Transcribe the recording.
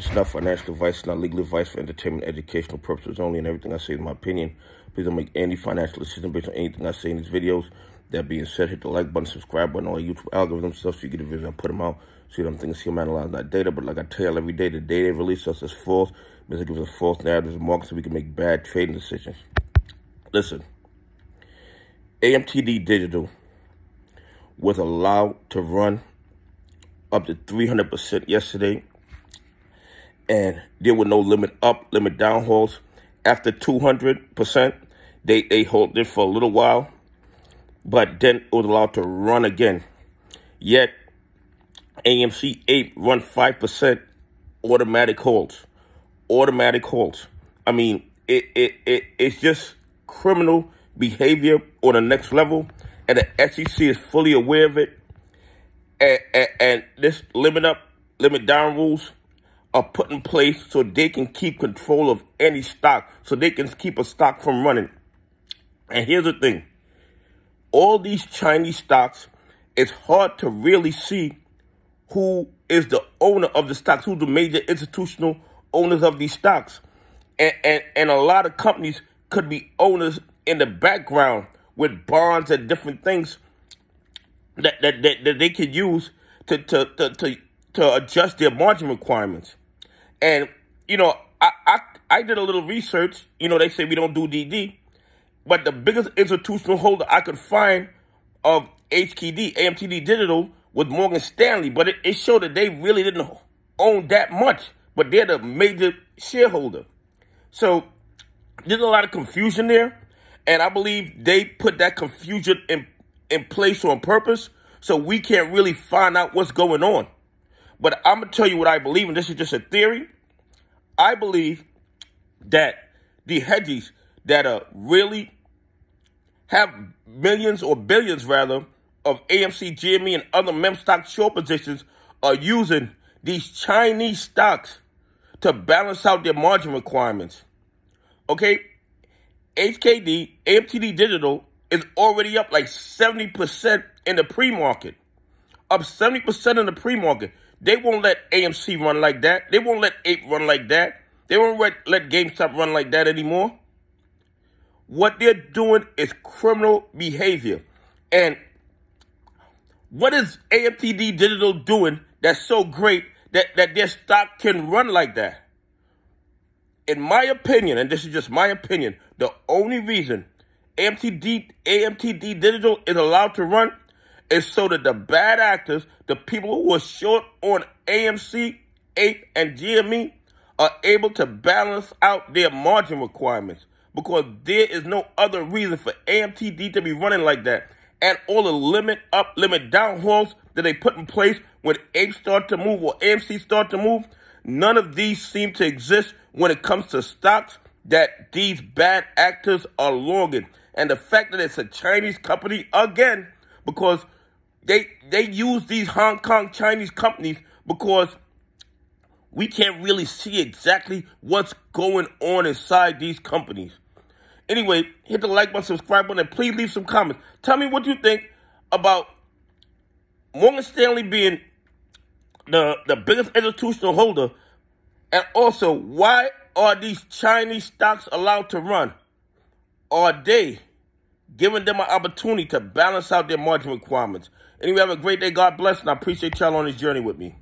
It's not financial advice, it's not legal advice for entertainment, educational purposes only, and everything I say is my opinion. Please don't make any financial decision based on anything I say in these videos. That being said, hit the like button, subscribe button, all YouTube algorithm stuff so you get the videos I put them out. See what I'm thinking, see I'm analyzing that data. But like I tell you every day, the day they release us is false. Means it gives us false narratives and market so we can make bad trading decisions. Listen, AMTD Digital was allowed to run up to 300% yesterday and there were no limit up, limit down halts. After 200%, they, they hold it for a little while, but then it was allowed to run again. Yet, AMC 8 run 5% automatic halts. Automatic halts. I mean, it, it, it it's just criminal behavior on the next level, and the SEC is fully aware of it. And, and, and this limit up, limit down rules are put in place so they can keep control of any stock, so they can keep a stock from running. And here's the thing. All these Chinese stocks, it's hard to really see who is the owner of the stocks, who's the major institutional owners of these stocks. And, and, and a lot of companies could be owners in the background with bonds and different things that, that, that, that they could use to, to, to, to, to adjust their margin requirements. And, you know, I, I, I did a little research. You know, they say we don't do DD. But the biggest institutional holder I could find of HKD, AMTD Digital, was Morgan Stanley. But it, it showed that they really didn't own that much. But they're the major shareholder. So there's a lot of confusion there. And I believe they put that confusion in, in place on purpose so we can't really find out what's going on. But I'm going to tell you what I believe, and this is just a theory. I believe that the hedgies that are really have millions or billions rather of AMC, GME, and other meme stock short positions are using these Chinese stocks to balance out their margin requirements. Okay? HKD, AMTD Digital is already up like 70% in the pre-market. Up 70% in the pre-market. They won't let AMC run like that. They won't let Ape run like that. They won't let, let GameStop run like that anymore. What they're doing is criminal behavior. And what is AMTD Digital doing that's so great that, that their stock can run like that? In my opinion, and this is just my opinion, the only reason AMTD, AMTD Digital is allowed to run is so that the bad actors, the people who are short on AMC, Ape, and GME, are able to balance out their margin requirements because there is no other reason for AMTD to be running like that. And all the limit up, limit down halts that they put in place when Ape start to move or AMC start to move, none of these seem to exist when it comes to stocks that these bad actors are longing. And the fact that it's a Chinese company, again, because they they use these Hong Kong Chinese companies because we can't really see exactly what's going on inside these companies. Anyway, hit the like button, subscribe button, and please leave some comments. Tell me what you think about Morgan Stanley being the, the biggest institutional holder, and also why are these Chinese stocks allowed to run? Are they giving them an opportunity to balance out their margin requirements? Anyway, have a great day. God bless, and I appreciate y'all on this journey with me.